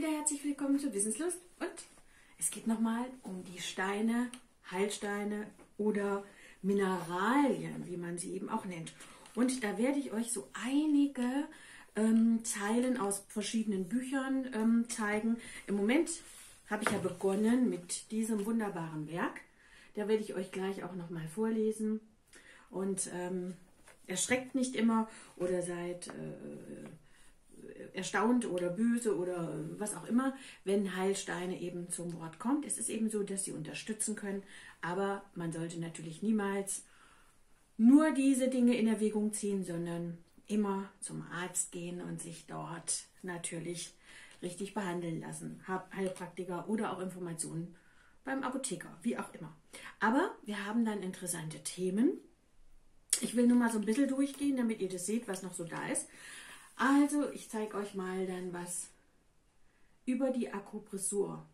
wieder herzlich willkommen zu Wissenslust und es geht nochmal um die Steine, Heilsteine oder Mineralien, wie man sie eben auch nennt. Und da werde ich euch so einige ähm, Zeilen aus verschiedenen Büchern ähm, zeigen. Im Moment habe ich ja begonnen mit diesem wunderbaren Werk. Da werde ich euch gleich auch nochmal vorlesen. Und ähm, erschreckt nicht immer oder seid äh, erstaunt oder böse oder was auch immer, wenn Heilsteine eben zum Wort kommt. Es ist eben so, dass sie unterstützen können, aber man sollte natürlich niemals nur diese Dinge in Erwägung ziehen, sondern immer zum Arzt gehen und sich dort natürlich richtig behandeln lassen. Heilpraktiker oder auch Informationen beim Apotheker, wie auch immer. Aber wir haben dann interessante Themen. Ich will nur mal so ein bisschen durchgehen, damit ihr das seht, was noch so da ist. Also, ich zeige euch mal dann was über die Akupressur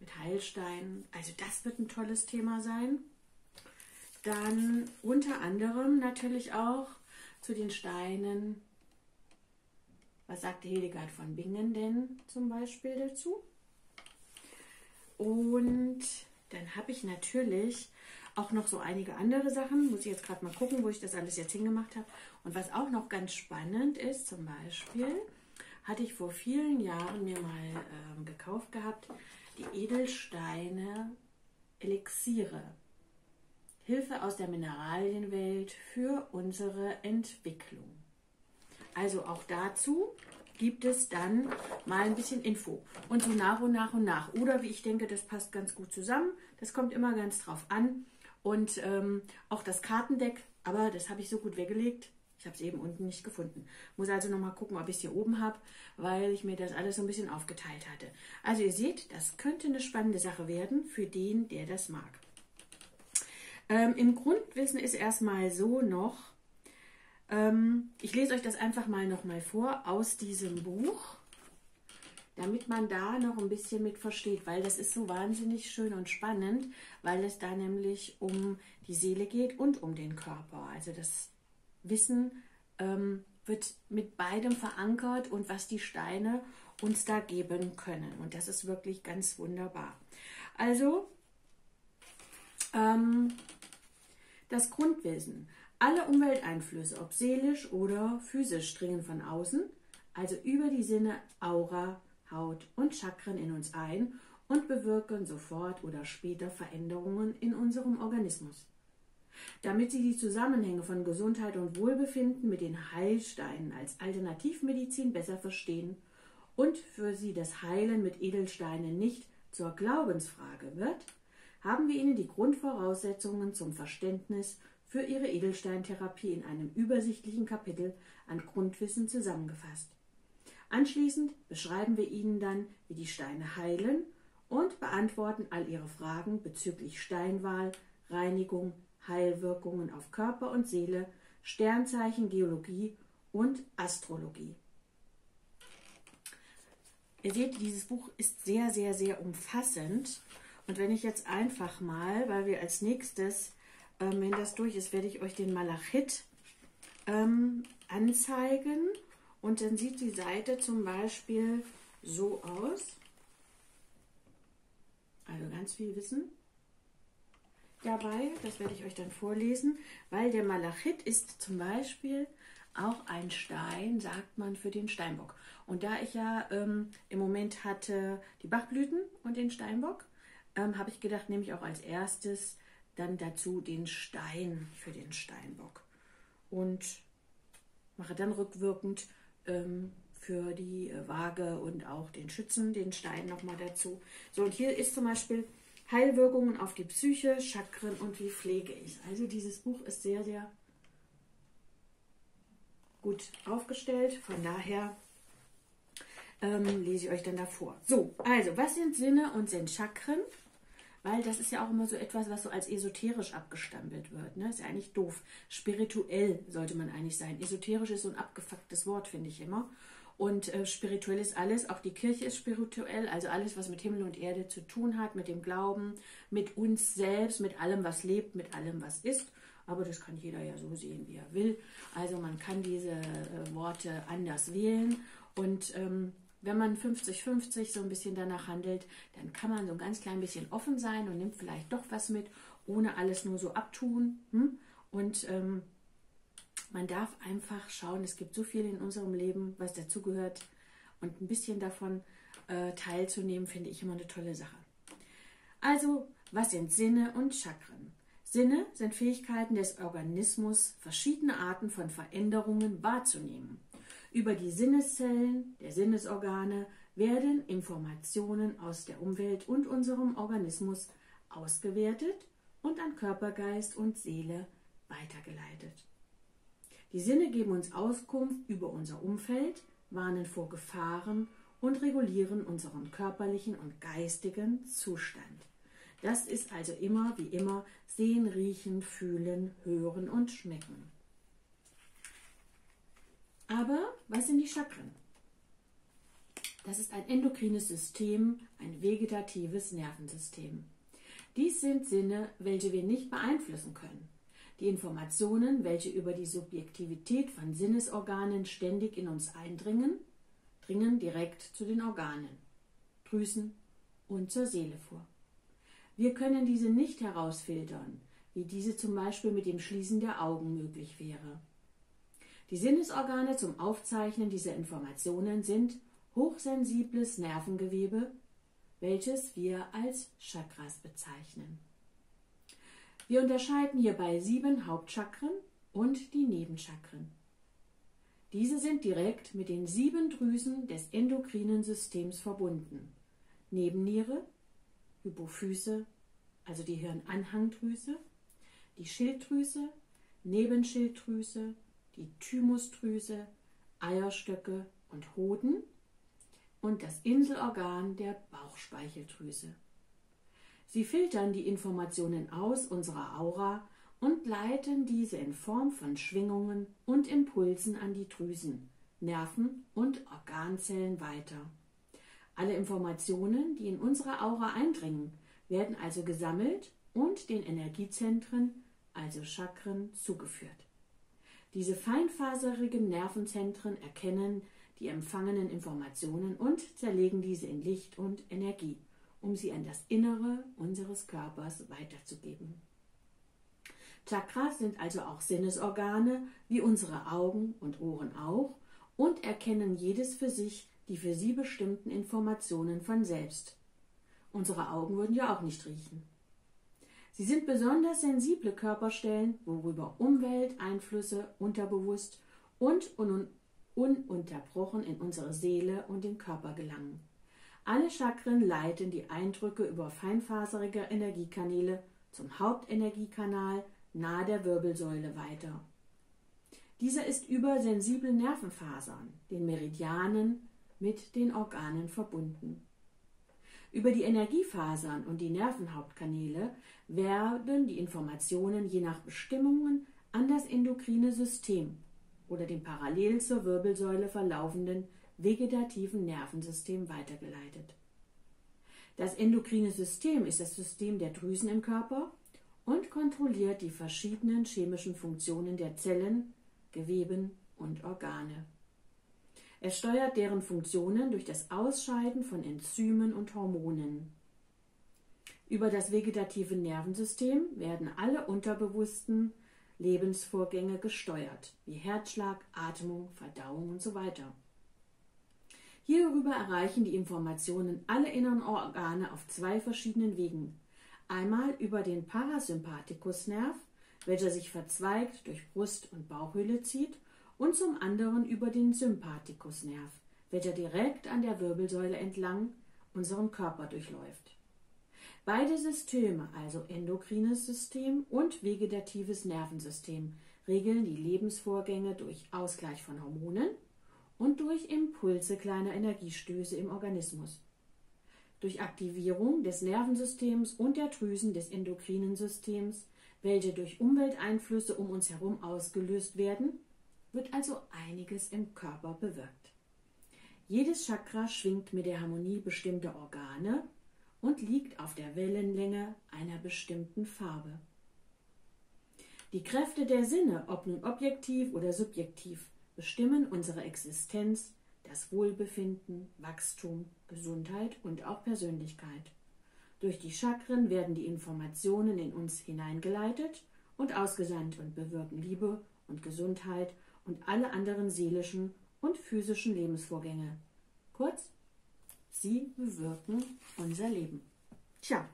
mit Heilsteinen. Also, das wird ein tolles Thema sein. Dann unter anderem natürlich auch zu den Steinen. Was sagte Hildegard von Bingen denn zum Beispiel dazu? Und dann habe ich natürlich auch noch so einige andere Sachen. Muss ich jetzt gerade mal gucken, wo ich das alles jetzt hingemacht habe. Und was auch noch ganz spannend ist, zum Beispiel, hatte ich vor vielen Jahren mir mal ähm, gekauft gehabt, die Edelsteine Elixiere. Hilfe aus der Mineralienwelt für unsere Entwicklung. Also auch dazu gibt es dann mal ein bisschen Info. Und so nach und nach und nach. Oder wie ich denke, das passt ganz gut zusammen. Das kommt immer ganz drauf an. Und ähm, auch das Kartendeck, aber das habe ich so gut weggelegt. Ich habe es eben unten nicht gefunden. Muss also nochmal gucken, ob ich es hier oben habe, weil ich mir das alles so ein bisschen aufgeteilt hatte. Also ihr seht, das könnte eine spannende Sache werden für den, der das mag. Ähm, Im Grundwissen ist erstmal so noch, ähm, ich lese euch das einfach mal nochmal vor aus diesem Buch, damit man da noch ein bisschen mit versteht, weil das ist so wahnsinnig schön und spannend, weil es da nämlich um die Seele geht und um den Körper. Also das Wissen ähm, wird mit beidem verankert und was die Steine uns da geben können. Und das ist wirklich ganz wunderbar. Also, ähm, das Grundwissen. Alle Umwelteinflüsse, ob seelisch oder physisch, dringen von außen, also über die Sinne Aura, Haut und Chakren in uns ein und bewirken sofort oder später Veränderungen in unserem Organismus. Damit Sie die Zusammenhänge von Gesundheit und Wohlbefinden mit den Heilsteinen als Alternativmedizin besser verstehen und für Sie das Heilen mit Edelsteinen nicht zur Glaubensfrage wird, haben wir Ihnen die Grundvoraussetzungen zum Verständnis für Ihre Edelsteintherapie in einem übersichtlichen Kapitel an Grundwissen zusammengefasst. Anschließend beschreiben wir Ihnen dann, wie die Steine heilen und beantworten all Ihre Fragen bezüglich Steinwahl, Reinigung, Heilwirkungen auf Körper und Seele, Sternzeichen, Geologie und Astrologie. Ihr seht, dieses Buch ist sehr, sehr, sehr umfassend und wenn ich jetzt einfach mal, weil wir als nächstes, ähm, wenn das durch ist, werde ich euch den Malachit ähm, anzeigen. Und dann sieht die Seite zum Beispiel so aus. Also ganz viel Wissen dabei. Das werde ich euch dann vorlesen, weil der Malachit ist zum Beispiel auch ein Stein, sagt man, für den Steinbock. Und da ich ja ähm, im Moment hatte die Bachblüten und den Steinbock, ähm, habe ich gedacht, nehme ich auch als erstes dann dazu den Stein für den Steinbock und mache dann rückwirkend ähm, für die äh, Waage und auch den Schützen den Stein nochmal dazu. So, und hier ist zum Beispiel Heilwirkungen auf die Psyche, Chakren und wie pflege ich. Also dieses Buch ist sehr, sehr gut aufgestellt. Von daher ähm, lese ich euch dann davor. So, also was sind Sinne und sind Chakren? Weil das ist ja auch immer so etwas, was so als esoterisch abgestempelt wird. Ne? Ist ja eigentlich doof. Spirituell sollte man eigentlich sein. Esoterisch ist so ein abgefucktes Wort, finde ich immer. Und äh, spirituell ist alles, auch die Kirche ist spirituell, also alles, was mit Himmel und Erde zu tun hat, mit dem Glauben, mit uns selbst, mit allem, was lebt, mit allem, was ist. Aber das kann jeder ja so sehen, wie er will. Also man kann diese äh, Worte anders wählen. Und ähm, wenn man 50-50 so ein bisschen danach handelt, dann kann man so ein ganz klein bisschen offen sein und nimmt vielleicht doch was mit, ohne alles nur so abtun. Hm? Und ähm, man darf einfach schauen, es gibt so viel in unserem Leben, was dazugehört. Und ein bisschen davon äh, teilzunehmen, finde ich immer eine tolle Sache. Also, was sind Sinne und Chakren? Sinne sind Fähigkeiten des Organismus, verschiedene Arten von Veränderungen wahrzunehmen. Über die Sinneszellen der Sinnesorgane werden Informationen aus der Umwelt und unserem Organismus ausgewertet und an Körper, Geist und Seele weitergeleitet. Die Sinne geben uns Auskunft über unser Umfeld, warnen vor Gefahren und regulieren unseren körperlichen und geistigen Zustand. Das ist also immer wie immer sehen, riechen, fühlen, hören und schmecken. Aber was sind die Chakren? Das ist ein endokrines System, ein vegetatives Nervensystem. Dies sind Sinne, welche wir nicht beeinflussen können. Die Informationen, welche über die Subjektivität von Sinnesorganen ständig in uns eindringen, dringen direkt zu den Organen, Drüsen und zur Seele vor. Wir können diese nicht herausfiltern, wie diese zum Beispiel mit dem Schließen der Augen möglich wäre. Die Sinnesorgane zum Aufzeichnen dieser Informationen sind hochsensibles Nervengewebe, welches wir als Chakras bezeichnen. Wir unterscheiden hierbei sieben Hauptchakren und die Nebenchakren. Diese sind direkt mit den sieben Drüsen des endokrinen Systems verbunden. Nebenniere, Hypophyse, also die Hirnanhangdrüse, die Schilddrüse, Nebenschilddrüse, die Thymusdrüse, Eierstöcke und Hoden und das Inselorgan der Bauchspeicheldrüse. Sie filtern die Informationen aus unserer Aura und leiten diese in Form von Schwingungen und Impulsen an die Drüsen, Nerven und Organzellen weiter. Alle Informationen, die in unsere Aura eindringen, werden also gesammelt und den Energiezentren, also Chakren, zugeführt. Diese feinfaserigen Nervenzentren erkennen die empfangenen Informationen und zerlegen diese in Licht und Energie, um sie an das Innere unseres Körpers weiterzugeben. Chakras sind also auch Sinnesorgane, wie unsere Augen und Ohren auch, und erkennen jedes für sich die für sie bestimmten Informationen von selbst. Unsere Augen würden ja auch nicht riechen. Sie sind besonders sensible Körperstellen, worüber Umwelteinflüsse unterbewusst und un ununterbrochen in unsere Seele und den Körper gelangen. Alle Chakren leiten die Eindrücke über feinfaserige Energiekanäle zum Hauptenergiekanal nahe der Wirbelsäule weiter. Dieser ist über sensible Nervenfasern, den Meridianen, mit den Organen verbunden. Über die Energiefasern und die Nervenhauptkanäle werden die Informationen je nach Bestimmungen an das endokrine System oder dem parallel zur Wirbelsäule verlaufenden vegetativen Nervensystem weitergeleitet. Das endokrine System ist das System der Drüsen im Körper und kontrolliert die verschiedenen chemischen Funktionen der Zellen, Geweben und Organe. Es steuert deren Funktionen durch das Ausscheiden von Enzymen und Hormonen. Über das vegetative Nervensystem werden alle unterbewussten Lebensvorgänge gesteuert, wie Herzschlag, Atmung, Verdauung und so weiter. Hierüber erreichen die Informationen alle inneren Organe auf zwei verschiedenen Wegen. Einmal über den Parasympathikusnerv, welcher sich verzweigt durch Brust- und Bauchhöhle zieht, und zum anderen über den Sympathikusnerv, welcher direkt an der Wirbelsäule entlang unseren Körper durchläuft. Beide Systeme, also endokrines System und vegetatives Nervensystem, regeln die Lebensvorgänge durch Ausgleich von Hormonen und durch Impulse kleiner Energiestöße im Organismus. Durch Aktivierung des Nervensystems und der Drüsen des endokrinen Systems, welche durch Umwelteinflüsse um uns herum ausgelöst werden, wird also einiges im Körper bewirkt. Jedes Chakra schwingt mit der Harmonie bestimmter Organe und liegt auf der Wellenlänge einer bestimmten Farbe. Die Kräfte der Sinne, ob nun objektiv oder subjektiv, bestimmen unsere Existenz, das Wohlbefinden, Wachstum, Gesundheit und auch Persönlichkeit. Durch die Chakren werden die Informationen in uns hineingeleitet und ausgesandt und bewirken Liebe und Gesundheit und alle anderen seelischen und physischen Lebensvorgänge. Kurz, sie bewirken unser Leben. Tja,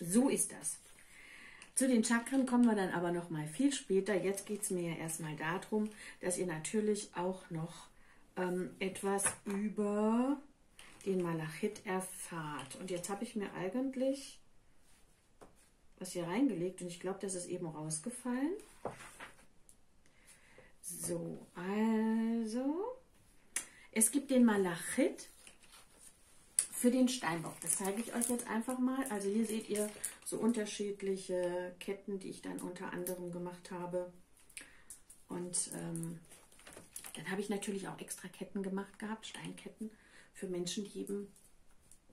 so ist das. Zu den Chakren kommen wir dann aber noch mal viel später. Jetzt geht es mir ja erstmal darum, dass ihr natürlich auch noch ähm, etwas über den Malachit erfahrt. Und jetzt habe ich mir eigentlich was hier reingelegt und ich glaube, das ist eben rausgefallen. So, also, es gibt den Malachit für den Steinbock. Das zeige ich euch jetzt einfach mal. Also hier seht ihr so unterschiedliche Ketten, die ich dann unter anderem gemacht habe. Und ähm, dann habe ich natürlich auch extra Ketten gemacht gehabt, Steinketten für Menschen, die eben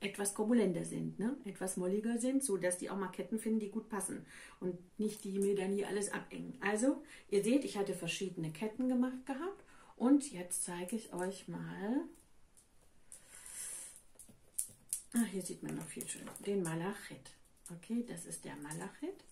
etwas korpulenter sind, ne? etwas molliger sind, so dass die auch mal Ketten finden, die gut passen und nicht die mir dann hier alles abengen. Also, ihr seht, ich hatte verschiedene Ketten gemacht gehabt und jetzt zeige ich euch mal Ah, hier sieht man noch viel schöner. Den Malachit. Okay, das ist der Malachit.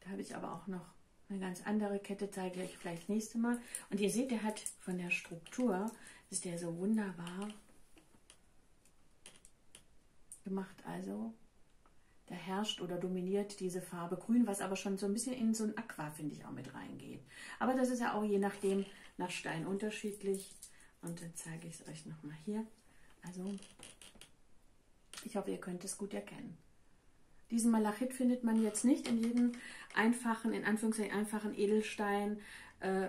Da habe ich aber auch noch eine ganz andere Kette, zeige ich vielleicht das nächste Mal. Und ihr seht, der hat von der Struktur, ist der so wunderbar gemacht. Also da herrscht oder dominiert diese Farbe grün, was aber schon so ein bisschen in so ein Aqua, finde ich, auch mit reingeht. Aber das ist ja auch je nachdem nach Stein unterschiedlich. Und dann zeige ich es euch nochmal hier. Also, ich hoffe, ihr könnt es gut erkennen. Diesen Malachit findet man jetzt nicht in jedem einfachen, in Anführungszeichen einfachen Edelstein äh, äh,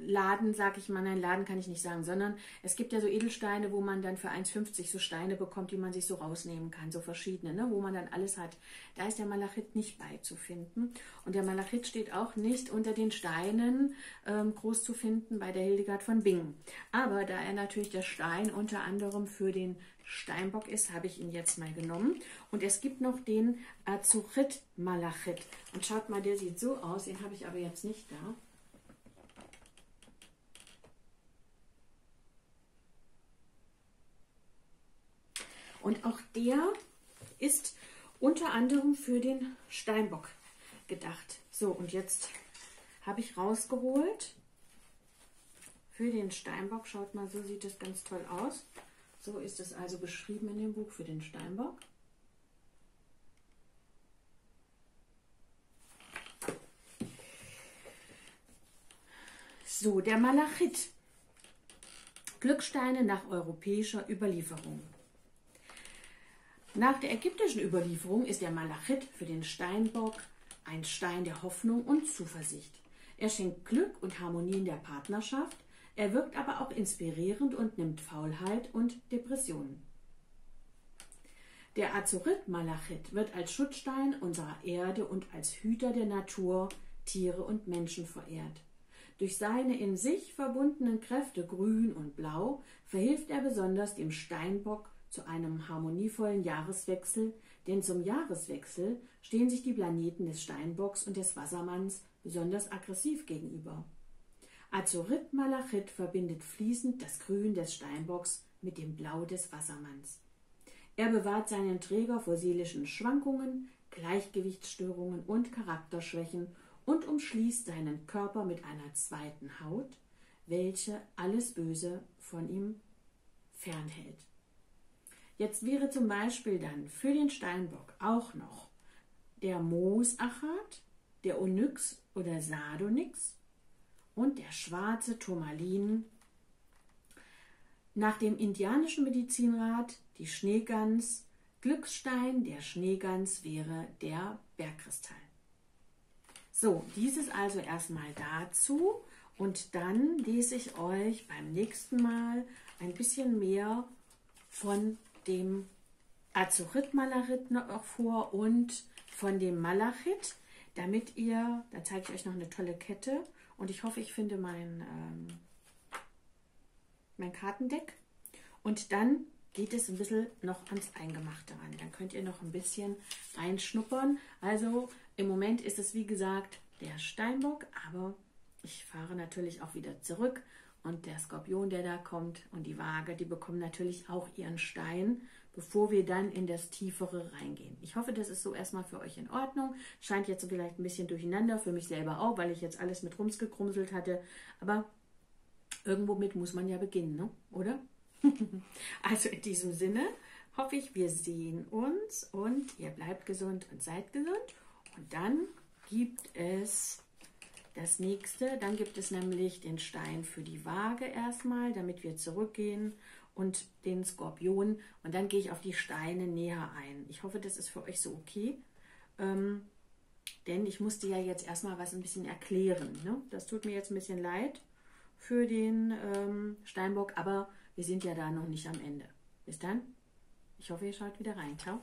Laden, sage ich mal, nein, Laden kann ich nicht sagen, sondern es gibt ja so Edelsteine, wo man dann für 1,50 so Steine bekommt, die man sich so rausnehmen kann, so verschiedene, ne, wo man dann alles hat. Da ist der Malachit nicht beizufinden. Und der Malachit steht auch nicht unter den Steinen ähm, groß zu finden bei der Hildegard von Bingen. Aber da er natürlich der Stein unter anderem für den Steinbock ist, habe ich ihn jetzt mal genommen. Und es gibt noch den Azurit Malachit. Und schaut mal, der sieht so aus, den habe ich aber jetzt nicht da. Und auch der ist unter anderem für den Steinbock gedacht. So, und jetzt habe ich rausgeholt für den Steinbock. Schaut mal, so sieht es ganz toll aus. So ist es also beschrieben in dem Buch für den Steinbock. So, der Malachit. Glücksteine nach europäischer Überlieferung. Nach der ägyptischen Überlieferung ist der Malachit für den Steinbock ein Stein der Hoffnung und Zuversicht. Er schenkt Glück und Harmonie in der Partnerschaft, er wirkt aber auch inspirierend und nimmt Faulheit und Depressionen. Der Azurit-Malachit wird als Schutzstein unserer Erde und als Hüter der Natur, Tiere und Menschen verehrt. Durch seine in sich verbundenen Kräfte Grün und Blau verhilft er besonders dem Steinbock zu einem harmonievollen Jahreswechsel, denn zum Jahreswechsel stehen sich die Planeten des Steinbocks und des Wassermanns besonders aggressiv gegenüber. Azurit Malachit verbindet fließend das Grün des Steinbocks mit dem Blau des Wassermanns. Er bewahrt seinen Träger vor seelischen Schwankungen, Gleichgewichtsstörungen und Charakterschwächen und umschließt seinen Körper mit einer zweiten Haut, welche alles Böse von ihm fernhält. Jetzt wäre zum Beispiel dann für den Steinbock auch noch der Moosachat, der Onyx oder Sardonyx und der schwarze Turmalin. Nach dem indianischen Medizinrat die Schneegans, Glücksstein der Schneegans wäre der Bergkristall. So, dieses also erstmal dazu und dann lese ich euch beim nächsten Mal ein bisschen mehr von dem Azurit-Malachit noch vor und von dem Malachit, damit ihr, da zeige ich euch noch eine tolle Kette und ich hoffe, ich finde mein, ähm, mein Kartendeck. Und dann geht es ein bisschen noch ans Eingemachte ran. Dann könnt ihr noch ein bisschen reinschnuppern. Also im Moment ist es wie gesagt der Steinbock, aber ich fahre natürlich auch wieder zurück und der Skorpion, der da kommt und die Waage, die bekommen natürlich auch ihren Stein, bevor wir dann in das Tiefere reingehen. Ich hoffe, das ist so erstmal für euch in Ordnung. Scheint jetzt vielleicht ein bisschen durcheinander, für mich selber auch, weil ich jetzt alles mit Rums gekrumselt hatte. Aber irgendwo mit muss man ja beginnen, ne? oder? also in diesem Sinne hoffe ich, wir sehen uns und ihr bleibt gesund und seid gesund. Und dann gibt es das nächste, dann gibt es nämlich den Stein für die Waage erstmal, damit wir zurückgehen und den Skorpion. Und dann gehe ich auf die Steine näher ein. Ich hoffe, das ist für euch so okay. Ähm, denn ich musste ja jetzt erstmal was ein bisschen erklären. Ne? Das tut mir jetzt ein bisschen leid für den ähm, Steinbock, aber wir sind ja da noch nicht am Ende. Bis dann. Ich hoffe, ihr schaut wieder rein. Ciao.